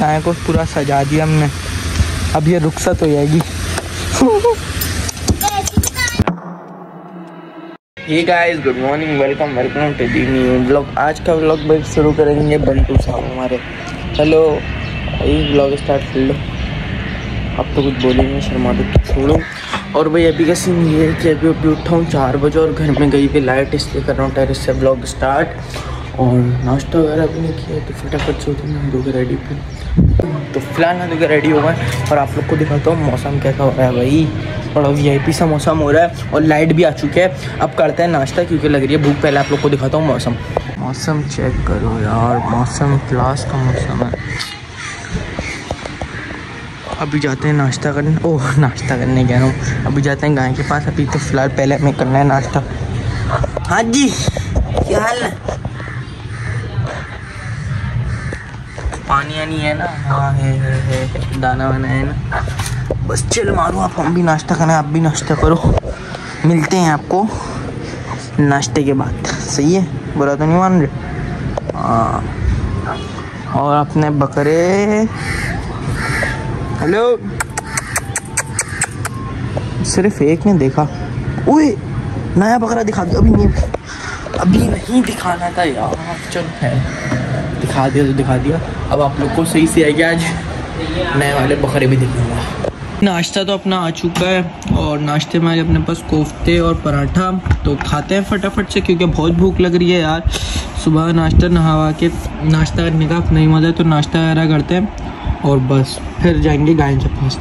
गाय को, पूरा सजा दिया हमने। अब ये रुखसत हो जाएगी। Hey guys good morning welcome welcome to the new blog आज का ब्लॉग भाई शुरू करेंगे बंटू साहब हमारे। हेलो, भाई ब्लॉग स्टार्ट कर लो। अब तो कुछ बोलेंगे शर्मा तो छोड़ो। और भाई, अभी का सीन ये है कि अभी अभी उठा हूँ चार बजे और घर में गई भी लाइट इसलिए कर रहा हूँ टेरिस से ब्लॉग स्टार्ट और नाश्ता वगैरह भी नहीं किया तो फटाफट से उठे ना धो रेडी फिर। तो फ़िलहाल ना धो रेडी हो गए और आप लोग को दिखाता हूँ मौसम कैसा हो रहा है भाई। बड़ा वी सा मौसम हो रहा है और लाइट भी आ चुकी है। अब करते हैं नाश्ता क्योंकि लग रही है भूख, पहले आप लोग को दिखाता हूँ मौसम। मौसम चेक करो यार, मौसम क्लास का मौसम है। अभी जाते हैं नाश्ता करने ओह नाश्ता करने कह रहा हूँ। अभी जाते हैं गाय के पास, अभी तो फ़िलहाल पहले हमें करना है नाश्ता। हाँ जी, क्या हाल है? पानी आनी है ना? हाँ दाना वाना है ना? बस चल मारो, आप हम भी नाश्ता करना आप भी नाश्ता करो। मिलते हैं आपको नाश्ते के बाद। सही है? बुरा तो नहीं मान रहे? हाँ। और अपने बकरे। हेलो? सिर्फ़ एक ने देखा। ओए, नया बकरा दिखा दिया अभी नहीं अभी नहीं दिखाना था यार। चल, है। दिखा दिया तो दिखा दिया। अब आप लोग को सही से आएगी आज। नए वाले बकरे भी दिखाऊँगा नाश्ता तो अपना आ चुका है और नाश्ते में आज अपने पास कोफ्ते और पराठा। तो खाते हैं फटाफट से क्योंकि बहुत भूख लग रही है यार। सुबह नाश्ता नहावा के नाश्ता करने का नहीं मज़ा है तो नाश्ता वगैरह करते हैं और बस फिर जाएँगे गाय के पास।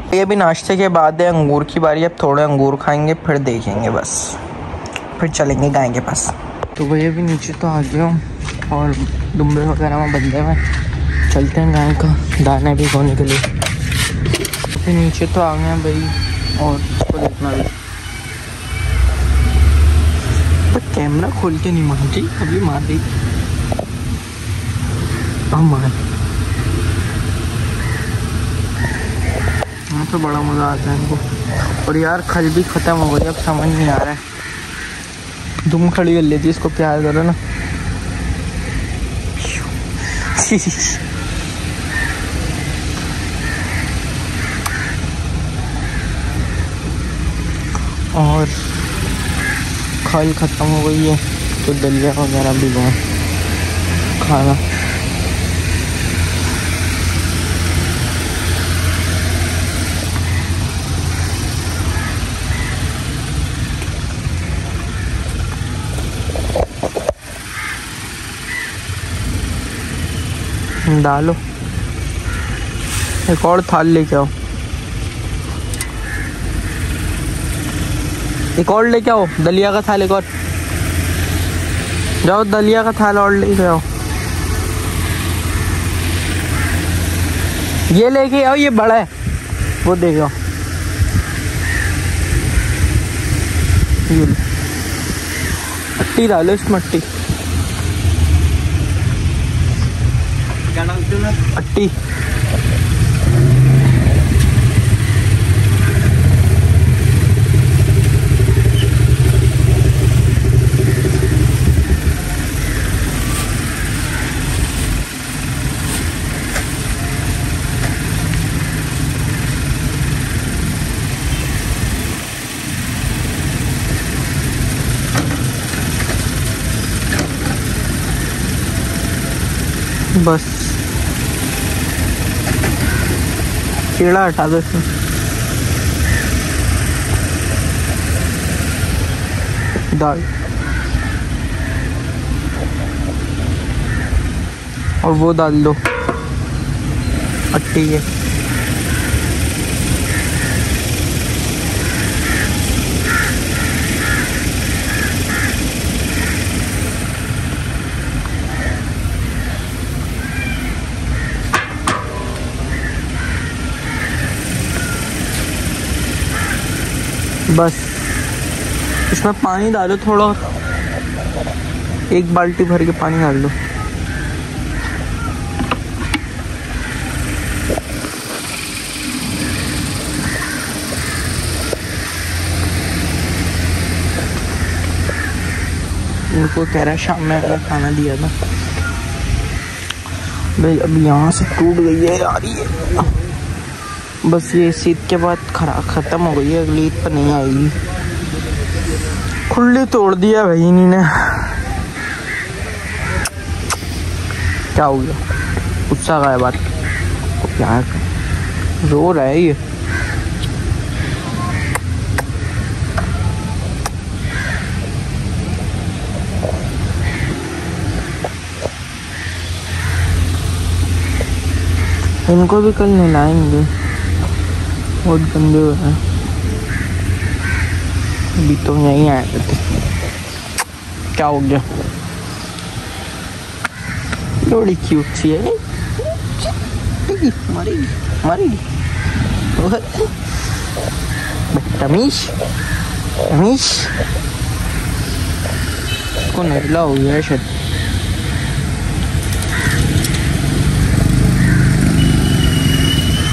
तो ये भी नाश्ते के बाद है अंगूर की बारी अब थोड़े अंगूर खाएँगे फिर देखेंगे बस। फिर चलेंगे गाय के पास। तो भैया भी नीचे तो आ गया हूँ और दुम्बे वगैरह में बंदे में चलते हैं गाय का दाना भी खोने के लिए। फिर नीचे तो आ गए हैं भाई, और उसको देखना भी। पर कैमरा खोल के नहीं मार रही अभी मार रही अब मार। तो बड़ा मज़ा आता है इनको। और यार, खल भी ख़त्म हो गई, अब समझ नहीं आ रहा है। तुम खड़ी कर लेती इसको प्यार करो ना। और खल ख़त्म हो गई है तो दलिया वगैरह भी गए। खाना। डालो। एक और थाल लेके आओ। एक और लेके आओ दलिया का थाल एक और। जाओ दलिया का थाल और लेके आओ। ये लेके आओ ये बड़ा है। वो देखो मट्टी डालो इस मट्टी। क्या बस। कीड़ा हटा दो दाल। और वो डाल दो। अट्टी है। बस। इसमें पानी डालो थोड़ा एक बाल्टी भर के पानी डाल दो। उनको कह रहा है शाम में अगर खाना दिया था। भाई अभी यहाँ से टूट गई है यार ये। बस ये ईद के बाद खरा, ख़त्म हो गई है, अगली ईद पर नहीं आएगी। खुली तोड़ दिया भाई इन्हीं ने। क्या हो गया? गुस्सा का है बात। क्या रो रहा है ये। इनको भी कल नहलाएँगे। बहुत गंदे हुए हैं अभी तो यहीं आए थे क्या हो गया बड़ी क्यूट सी है मरेगी मरेगी तमीश तमीश को नहला हो गया है शायद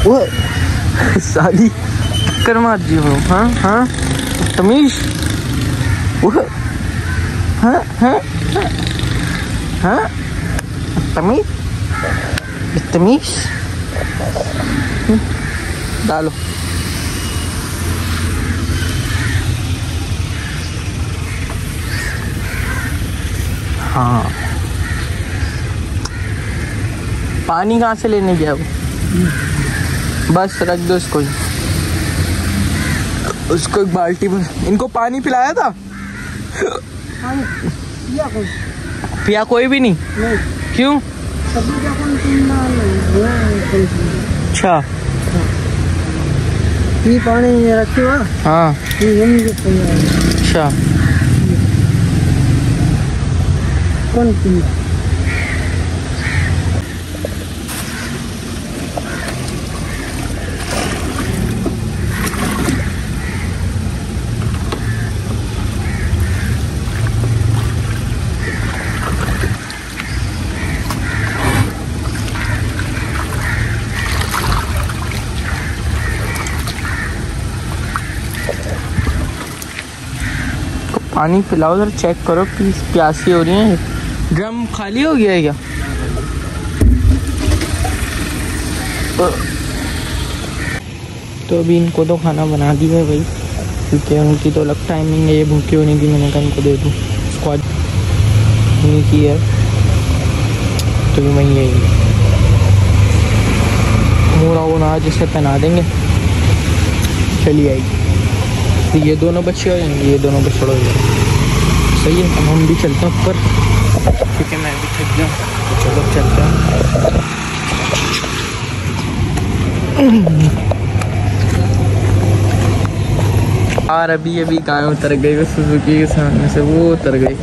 वो साली। कर मार दी हो हाँ। हाँ तमीश वो हाँ हाँ हाँ। तमीश तमीश डालो। हाँ। पानी कहाँ से लेने गया वो? बस रख दो इसको। उसको एक बाल्टी में इनको पानी पिलाया था? या कोई? पिया कोई भी नहीं? नहीं। क्यों? अच्छा। ये पानी ये रखी हुआ? हाँ। अच्छा। कौन पीना पानी पिलाओ, जरा चेक करो प्लीज़ प्यासी हो रही है। ड्रम खाली हो गया है क्या? तो अभी इनको तो खाना बना दिया है भाई, क्योंकि उनकी तो अलग टाइमिंग है, ये भूखे होने की, मैंने कहा इनको दे दूँ। स्क्वाड नहीं की है तो भी वही है। मोरा वोरा आज इसे पहना देंगे। चली आएगी। ये दोनों बच्चे हो जाएँगे, ये दोनों बच्चे हो जाएँगे सही है, हम भी चलते हैं ऊपर। क्योंकि मैं भी थक गया तो चलो, चलते हैं। और अभी अभी गाय उतर गई, वो सुजुकी के सामने से, वो उतर गई।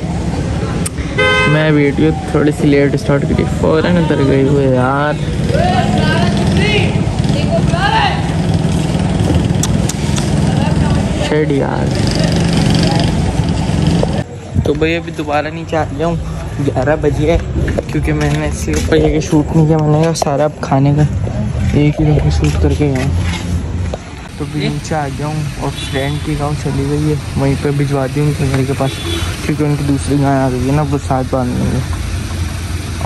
मैं वीडियो थोड़ी सी लेट स्टार्ट करी, फ़ौरन उतर गई वो यार। शेड यार तो भाई अभी दोबारा नीचे आ गया हूँ ग्यारह बजे है, क्योंकि मैंने इससे ऊपर ये शूट नहीं किया, मैंने सारा अब खाने का एक ही दफ़ा शूट करके गया तो भी नीचे आ गया हूँ और फ्रेंड की गाँव चली गई है, वहीं पे भिजवा दी उनके घर के पास, क्योंकि उनकी दूसरी गाय आ गई है ना वो साथ बाँध लेंगे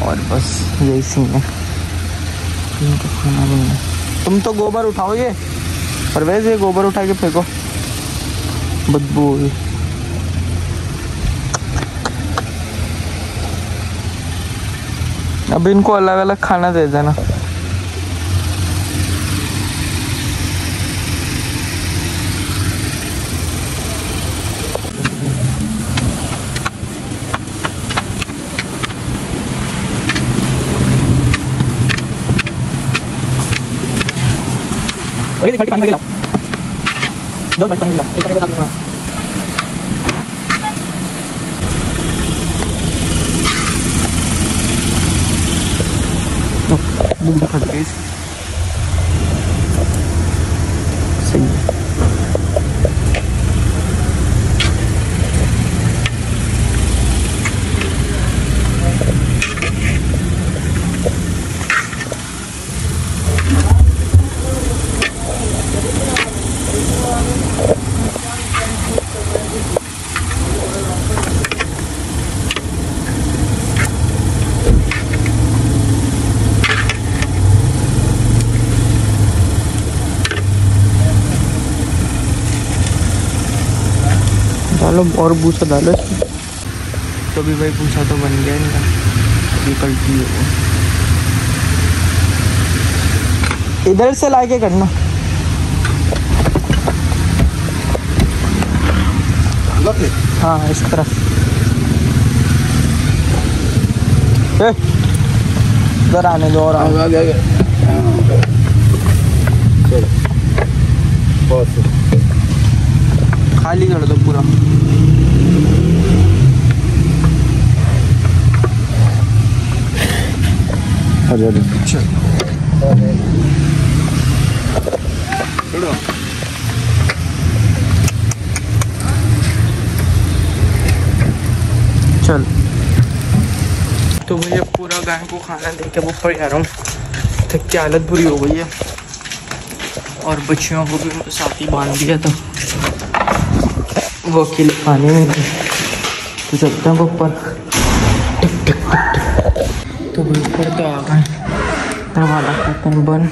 और बस यही सीन है। खाना नहीं तुम तो गोबर उठाओ ये और वैसे ये गोबर उठा के फेंको। बदबू होगी अब इनको अलग अलग खाना दे देना। Doon, may pahila. Ay, pakita natin mga. Oh, bunda guys. डालो और भूसा डालो तो भी भाई भूसा तो बन गया इनका। अभी पलटी है इधर से लाके करना। हाँ? इस तरफ़। इधर आने दो और आगे आगे आगे। खाली कर दो पूरा। चल। तो भैया पूरा गाय को खाना दे के ऊपर जा रहा हूँ। थक की हालत बुरी हो गई है। और बच्चियों को भी साथ ही बाँध दिया था। वो अकेले खाने में तो चलते हैं ऊपर तो ऊपर तो आ गए दरवाज़ा करते हैं बंद।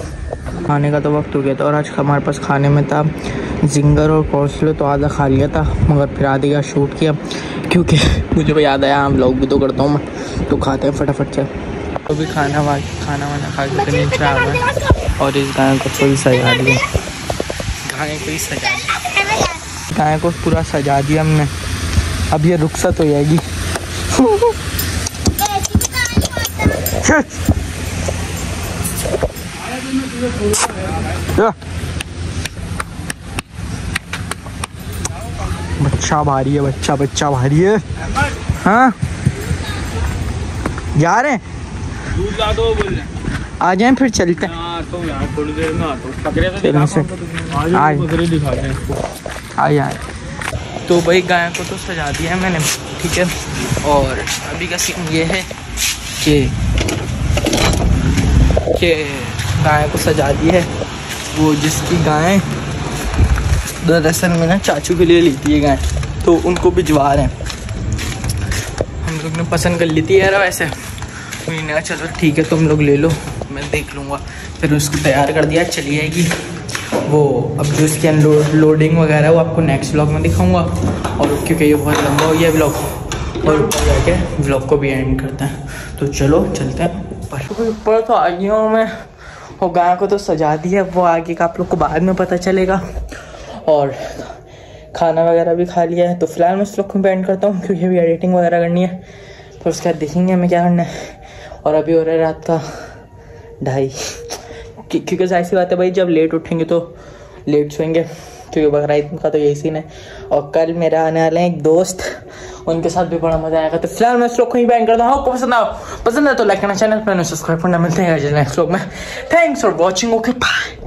खाने का तो वक्त हो गया था और आज हमारे पास खाने में था जिंगर और कौसलो तो आधा खा लिया था मगर फिर आधे का शूट किया। क्योंकि मुझे भी याद आया हम लोग भी तो करता हूँ मैं। तो खाते हैं फटाफट से। तो भी खाना वा खाना वाना खा के तो नीचे आ गए और इस गाय को फुल सजा दिया गाय को ही सजा गाय को पूरा सजा दिया हमने। अब ये रुखसत हो जाएगी। बच्चा भारी है बच्चा बच्चा भारी है। हाँ। जा रहे हैं। आ जाए फिर चलते हैं। हाँ तो थोड़ी देर में आता हूँ। बकरे तो दिखा से- पाऊँगा तुम्हें। आज- आज बकरे दिखाते हैं। इसको आ तो भाई गाय को तो सजा दिया है मैंने ठीक है? और अभी का सीन ये है कि कि गाय को सजा दी है। वो जिसकी गाय दरअसल में ना चाचू के लिए ली थी ये गाय तो उनको भिजवा रहे हैं। हम लोग ने पसंद कर ली थी यार वैसे। तो मैंने कहा चलो ठीक है तुम लोग ले लो मैं देख लूँगा। फिर उसको तैयार कर दिया, चली जाएगी वो अब जो अनलोड लोडिंग वगैरह, वो आपको नेक्स्ट ब्लॉग में दिखाऊँगा। और क्योंकि ये बहुत लंबा हो गया ब्लॉग और ऊपर जाके ब्लॉग को भी एंड करते हैं। तो चलो, चलते हैं ऊपर। तो ऊपर तो आ गया हूँ मैं। वो गाय को तो सजा दिया वो आगे का आप लोग को बाद में पता चलेगा। और खाना वगैरह भी खा लिया है तो फ़िलहाल मैं इस ब्लॉग को एंड करता हूँ, क्योंकि अभी एडिटिंग वगैरह करनी है। फिर उसके बाद देखेंगे हमें क्या करना है। और अभी हो रहा है रात का ढाई। क्योंकि ज़ाहिर सी बात है भाई, जब लेट उठेंगे तो लेट सोएँगे। क्योंकि बकरा का तो यही सीन है। और कल मेरा आने वाले हैं एक दोस्त। उनके साथ भी बड़ा मज़ा आएगा। तो फ़िलहाल मैं लोग को ही बैन करता हूँ। आपको पसंद आओ पसंद है तो लाइक करना, चैनल पर सब्सक्राइब करना, मिलते हैं नेक्स्ट में। Thanks for watching okay bye